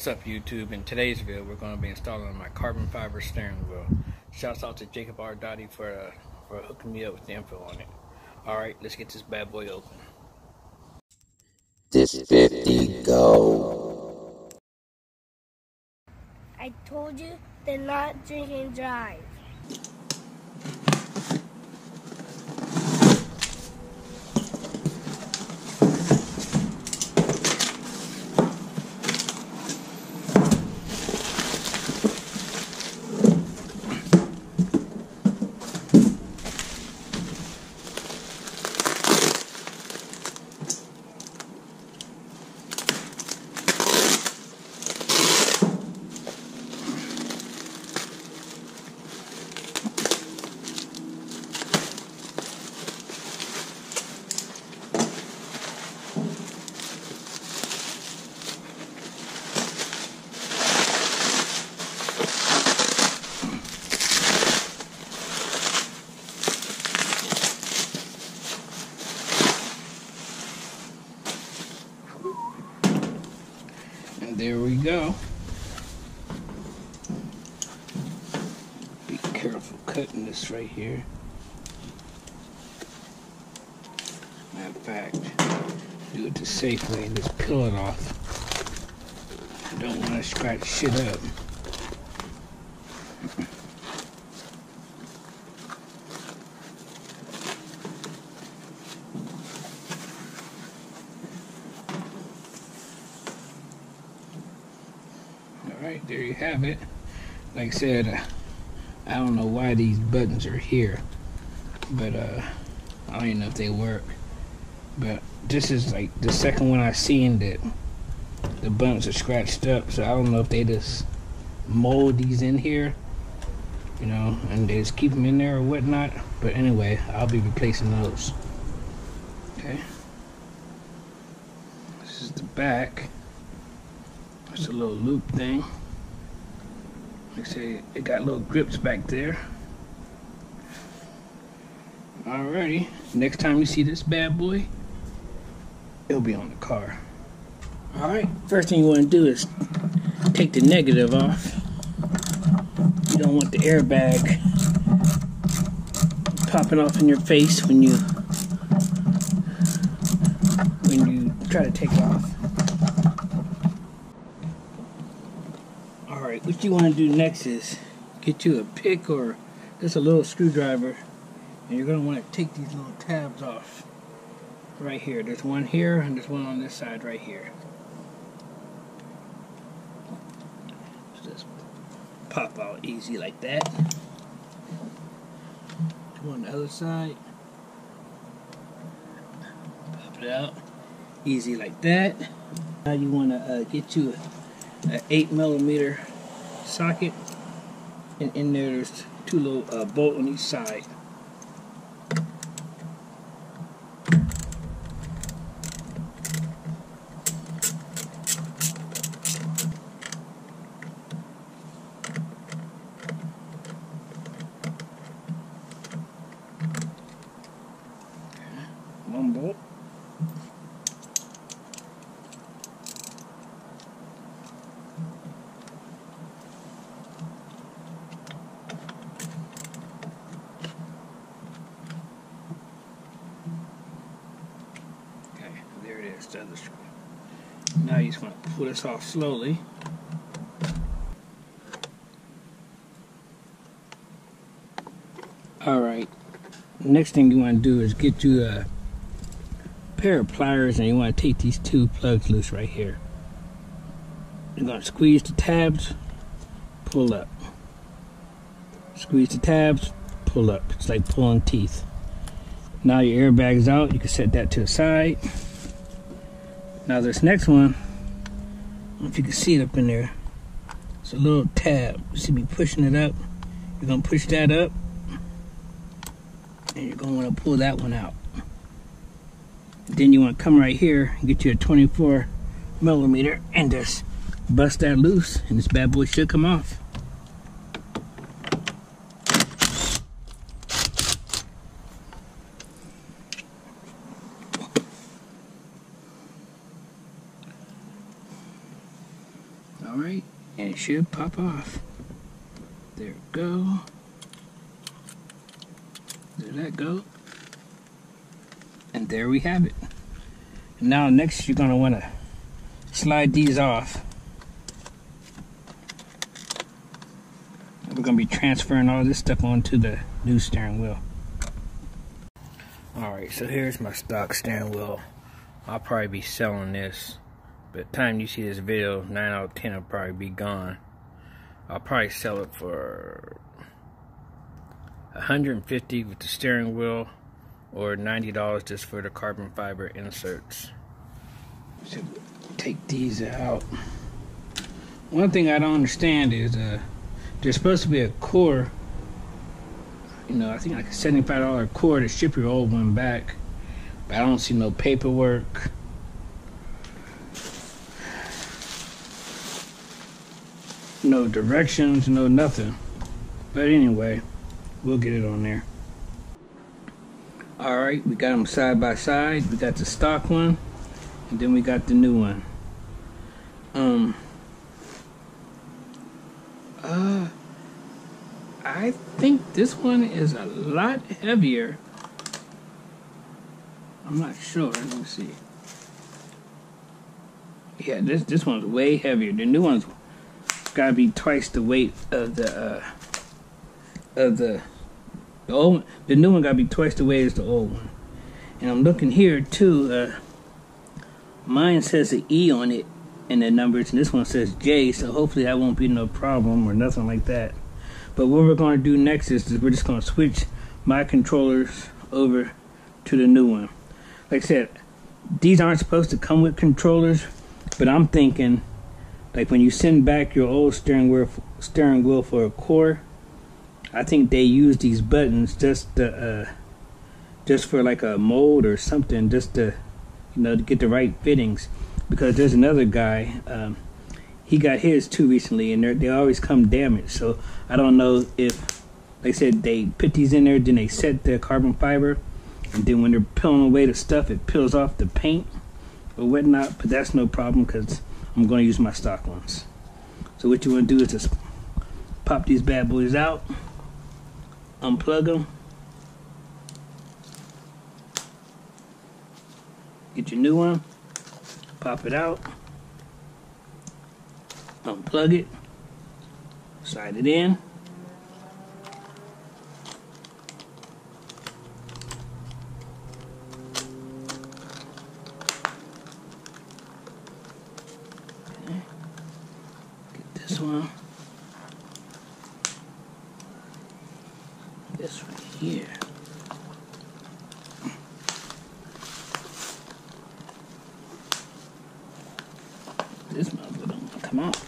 What's up YouTube? In today's video we're going to be installing my carbon fiber steering wheel. Shouts out to Jacob R. Dottie for, uh, for hooking me up with the info on it. Alright, let's get this bad boy open. Dis50go. I told you to not drink and drive. And there we go. Be cutting this right here. Matter of fact, do it the safe way and just peel it off. I don't want to scratch shit up. Alright, there you have it. Like I said, uh, I don't know why these buttons are here, but uh, I don't even know if they work. But this is like the second one I seen that the buttons are scratched up, so I don't know if they just mold these in here, you know, and they just keep them in there or whatnot. But anyway, I'll be replacing those. Okay. This is the back. It's a little loop thing. Like I say, it got little grips back there. Alrighty, next time you see this bad boy, it'll be on the car. Alright, first thing you want to do is take the negative off. You don't want the airbag popping off in your face when you when you try to take it off. What you want to do next is get you a pick or just a little screwdriver and you're going to want to take these little tabs off right here. There's one here and there's one on this side right here. Just pop out easy like that. Come on the other side. Pop it out easy like that. Now you want to uh, get you a, a 8 millimeter socket and in there there's two little uh, bolt on each side. One bolt. Okay, other. Now you just want to pull this off slowly. Alright, next thing you want to do is get you a pair of pliers and you want to take these two plugs loose right here. You're going to squeeze the tabs, pull up. Squeeze the tabs, pull up. It's like pulling teeth. Now your airbag is out. You can set that to the side. Now this next one, if you can see it up in there. It's a little tab. You see me pushing it up. You're gonna push that up, and you're gonna want to pull that one out. Then you want to come right here and get you a 24 millimeter and just bust that loose, and this bad boy should come off. All right, and it should pop off. There we go. There that go. And there we have it. Now next you're gonna wanna slide these off. We're gonna be transferring all this stuff onto the new steering wheel. Alright, so here's my stock steering wheel. I'll probably be selling this. By the time you see this video, 9 out of 10 will probably be gone. I'll probably sell it for 150 with the steering wheel or $90 just for the carbon fiber inserts. So take these out. One thing I don't understand is uh, there's supposed to be a core, you know, I think like a $75 core to ship your old one back. But I don't see no paperwork. No directions, no nothing. But anyway, we'll get it on there. All right, we got them side by side. We got the stock one, and then we got the new one. Um. Uh. I think this one is a lot heavier. I'm not sure. Let me see. Yeah, this this one's way heavier. The new one's gotta be twice the weight of the uh, of the the old, the new one got to be twice the weight as the old one. And I'm looking here too. Uh, mine says an E on it in the numbers, and this one says J. So hopefully that won't be no problem or nothing like that. But what we're to do next is, is we're just to switch my controllers over to the new one. Like I said, these aren't supposed to come with controllers, but I'm thinking like when you send back your old steering wheel steering wheel for a core I think they use these buttons just to, uh, just for like a mold or something, just to you know to get the right fittings. Because there's another guy, um, he got his too recently, and they always come damaged. So I don't know if, I said, they put these in there, then they set the carbon fiber, and then when they're peeling away the stuff, it peels off the paint or whatnot. But that's no problem because I'm going to use my stock ones. So what you want to do is just pop these bad boys out unplug them. Get your new one, pop it out, unplug it, slide it in. Okay. Get this one. this right here. This motherfucker don't want to come out.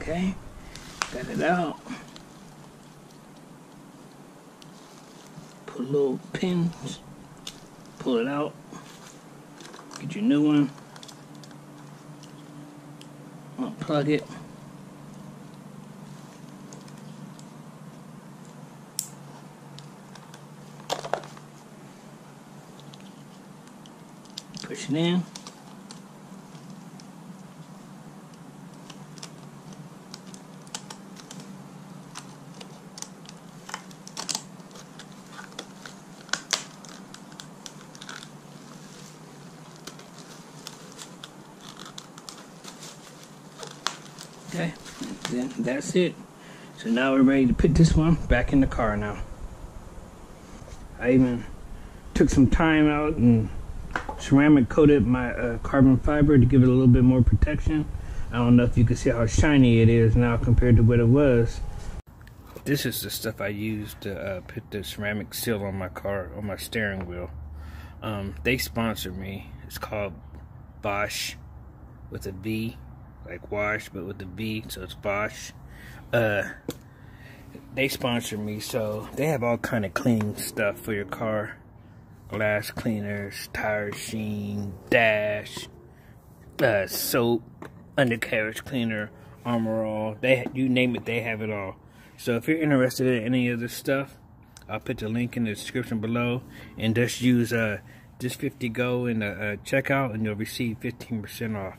Okay, got it out. little pins. Pull it out. Get your new one. Unplug it. Push it in. Okay, then that's it. So now we're ready to put this one back in the car now. I even took some time out and ceramic coated my uh, carbon fiber to give it a little bit more protection. I don't know if you can see how shiny it is now compared to what it was. This is the stuff I used to uh, put the ceramic seal on my car, on my steering wheel. Um, they sponsor me. It's called VVash with a V like wash but with the V, so it's VVash. Uh, they sponsor me, so they have all kind of cleaning stuff for your car. Glass cleaners, tire sheen, dash, uh, soap, undercarriage cleaner, Armor All. They you name it, they have it all. So if you're interested in any of this stuff, I'll put the link in the description below, and just use uh just 50 go in the uh, checkout, and you'll receive 15% off.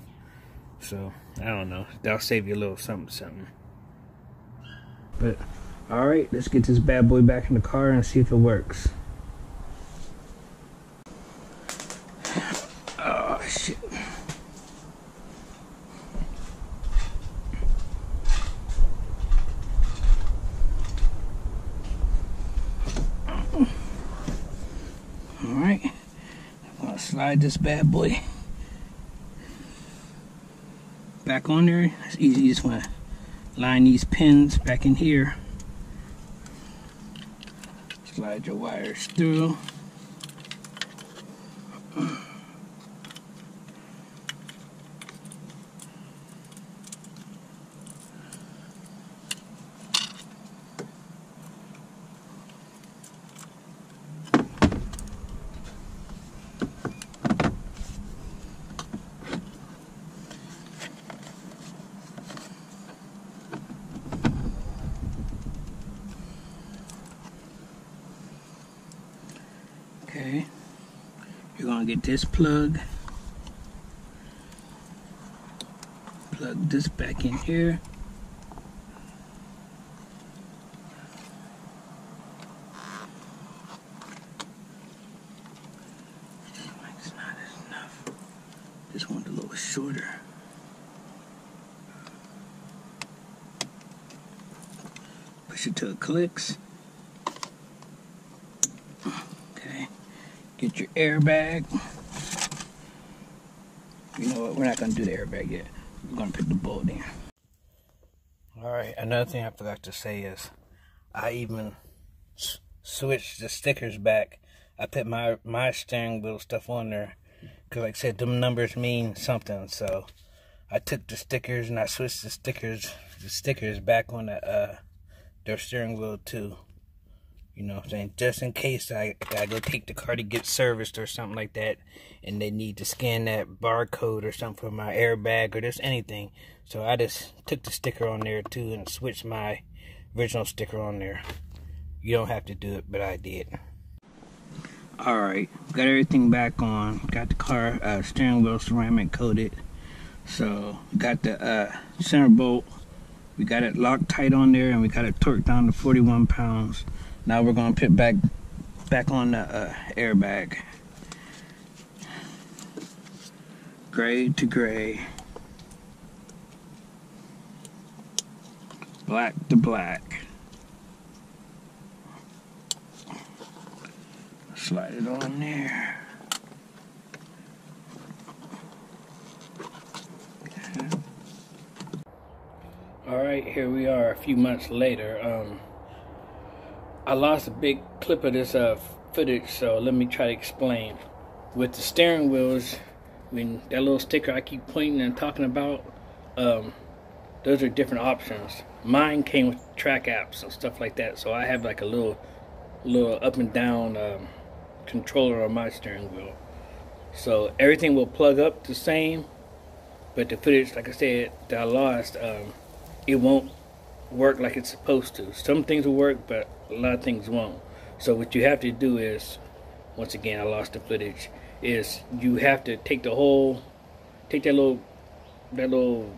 So I don't know, that'll save you a little something, something. But all right, let's get this bad boy back in the car and see if it works. Oh shit. Alright, Slide this bad boy back on there. It's easy, you just wanna line these pins back in here. Slide your wires through. Okay. You're gonna get this plug. Plug this back in here. Not. This one's a little shorter. Push it till it clicks. Get your airbag. You know what? We're not going to do the airbag yet. We're going to put the bolt in. Alright, another thing I forgot to say is I even switched the stickers back. I put my, my steering wheel stuff on there. Because, like I said, them numbers mean something. So I took the stickers and I switched the stickers the stickers back on the, uh, their steering wheel, too. You know what I'm saying? Just in case I, I go take the car to get serviced or something like that and they need to scan that barcode or something for my airbag or just anything. So I just took the sticker on there too and switched my original sticker on there. You don't have to do it, but I did. Alright, got everything back on. Got the car uh, steering wheel ceramic coated. So, got the uh, center bolt. We got it locked tight on there and we got it torqued down to 41 pounds. Now we're gonna put back back on the uh, airbag. Gray to gray. Black to black. Slide it on there. All right, here we are a few months later. Um, I lost a big clip of this uh, footage, so let me try to explain. With the steering wheels, when that little sticker I keep pointing and talking about, um, those are different options. Mine came with track apps and stuff like that, so I have like a little, little up and down um, controller on my steering wheel. So everything will plug up the same, but the footage, like I said, that I lost, um, it won't work like it's supposed to. Some things will work, but a lot of things won't. So what you have to do is, once again, I lost the footage. Is you have to take the whole, take that little, that little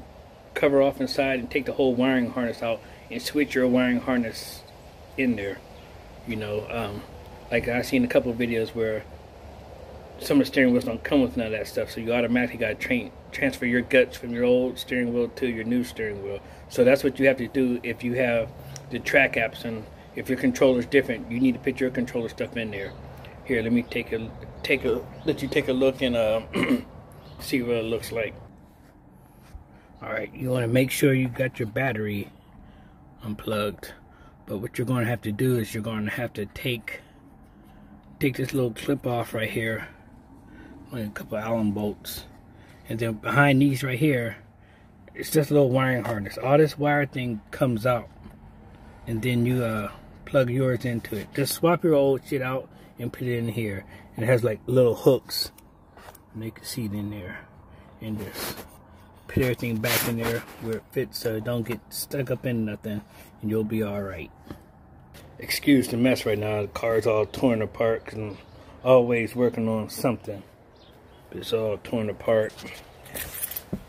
cover off inside, and take the whole wiring harness out, and switch your wiring harness in there. You know, um, like I've seen a couple of videos where some of the steering wheels don't come with none of that stuff, so you automatically got to train, transfer your guts from your old steering wheel to your new steering wheel. So that's what you have to do if you have the track apps and if your controller's different, you need to put your controller stuff in there. Here, let me take a take a let you take a look and uh, see what it looks like. All right, you want to make sure you got your battery unplugged. But what you're going to have to do is you're going to have to take take this little clip off right here with a couple Allen bolts. And then behind these right here, it's just a little wiring harness. All this wire thing comes out. And then you uh, plug yours into it. Just swap your old shit out and put it in here. And it has like little hooks. And you can see it in there. And just put everything back in there where it fits so it don't get stuck up in nothing and you'll be all right. Excuse the mess right now. The car's all torn apart because I'm always working on something. But it's all torn apart.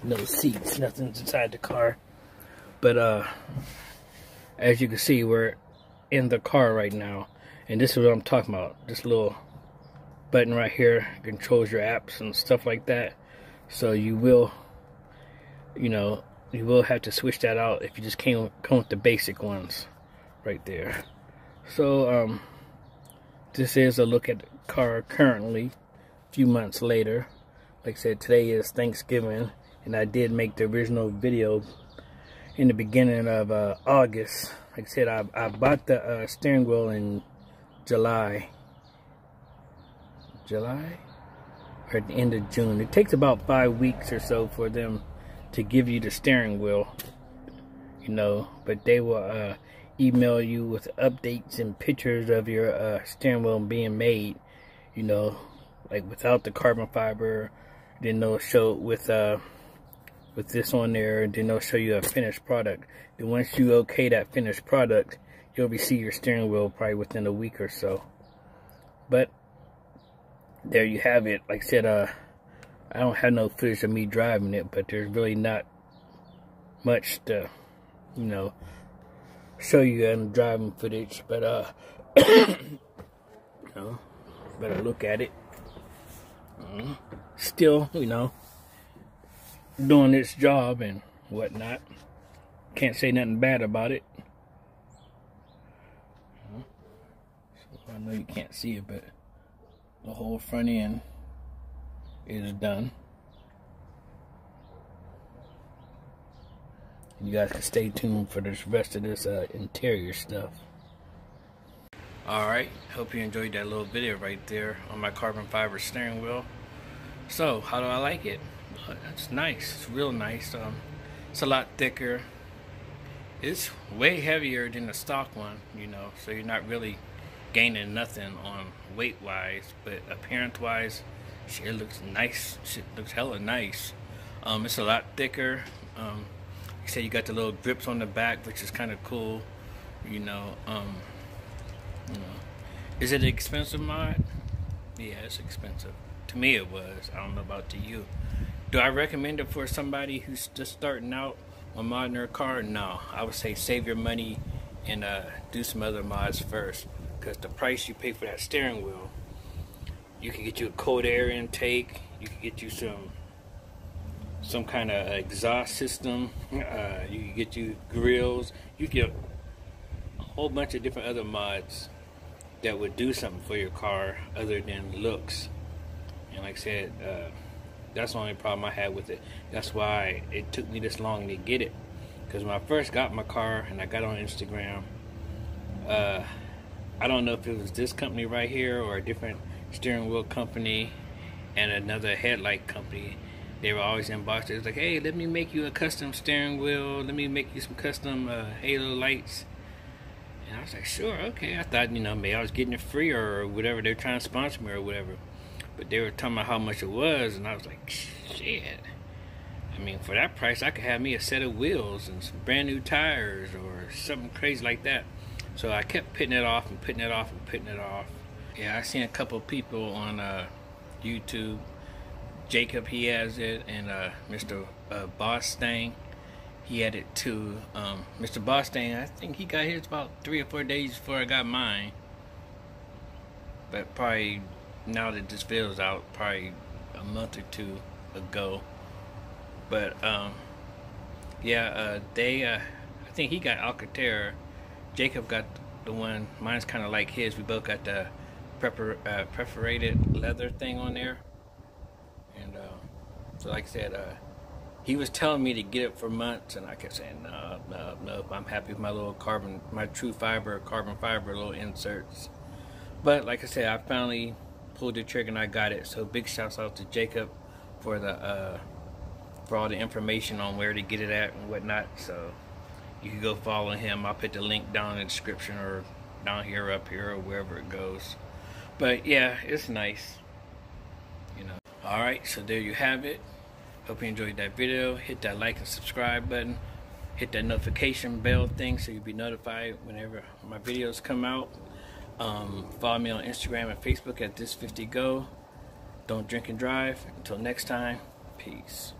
No seats, nothing's inside the car. But uh, as you can see, we're in the car right now. And this is what I'm talking about. This little button right here controls your apps and stuff like that. So you will, you know, you will have to switch that out if you just came come with the basic ones right there. So um, this is a look at the car currently, a few months later. Like I said, today is Thanksgiving, and I did make the original video in the beginning of uh, August. Like I said, I, I bought the uh, steering wheel in July. July? Or at the end of June. It takes about five weeks or so for them to give you the steering wheel. You know, but they will uh, email you with updates and pictures of your uh, steering wheel being made. You know, like without the carbon fiber. Then they'll show with uh, with this on there. Then they'll show you a finished product. Then once you okay that finished product, you'll receive your steering wheel probably within a week or so. But there you have it. Like I said, uh, I don't have no footage of me driving it, but there's really not much to, you know, show you in driving footage. But uh, you know, better look at it. Mm-hmm. Still, you know, doing its job and whatnot. Can't say nothing bad about it. I know you can't see it, but the whole front end is done. You guys can stay tuned for the rest of this uh, interior stuff. Alright, hope you enjoyed that little video right there on my carbon fiber steering wheel. So, how do I like it? It's nice, it's real nice. Um, it's a lot thicker. It's way heavier than the stock one, you know, so you're not really gaining nothing on weight wise, but appearance wise, shit looks nice. Shit looks hella nice. Um, it's a lot thicker. Um, you say you got the little grips on the back, which is kind of cool. You know, um, you know, is it an expensive mod? Yeah, it's expensive. To me, it was. I don't know about to you. Do I recommend it for somebody who's just starting out on modding their car? No, I would say save your money and uh, do some other mods first because the price you pay for that steering wheel, you can get you a cold air intake, you can get you some some kind of exhaust system, uh, you can get you grills, you get a whole bunch of different other mods that would do something for your car other than looks. And like I said, uh, that's the only problem I had with it. That's why it took me this long to get it. Because when I first got my car and I got on Instagram, uh, I don't know if it was this company right here or a different steering wheel company and another headlight company. They were always in box. It was like, hey, let me make you a custom steering wheel. Let me make you some custom uh, halo lights. And I was like, sure, okay. I thought, you know, maybe I was getting it free or whatever. They're trying to sponsor me or whatever. But they were talking about how much it was, and I was like, shit. I mean, for that price, I could have me a set of wheels and some brand new tires or something crazy like that. So I kept putting it off and putting it off and putting it off. Yeah, I seen a couple people on uh, YouTube. Jacob, he has it, and uh, Mr. Uh, Bostang, he had it too. Um, Mr. Bostang, I think he got his about three or four days before I got mine. But probably now that this video's out, probably a month or two ago. But um, yeah, uh, they, uh, I think he got Alcantara Jacob got the one. Mine's kind of like his. We both got the prepar uh, perforated leather thing on there. And uh, so, like I said, uh, he was telling me to get it for months, and I kept saying, no, no, no. I'm happy with my little carbon, my true fiber, carbon fiber little inserts. But like I said, I finally pulled the trigger and I got it. So big shouts out to Jacob for the uh, for all the information on where to get it at and whatnot. So you can go follow him. I'll put the link down in the description or down here, up here, or wherever it goes. But yeah, it's nice. You know. All right, so there you have it. Hope you enjoyed that video. Hit that like and subscribe button. Hit that notification bell thing so you'll be notified whenever my videos come out. Um, follow me on Instagram and Facebook at Dis50go. Don't drink and drive. Until next time, peace.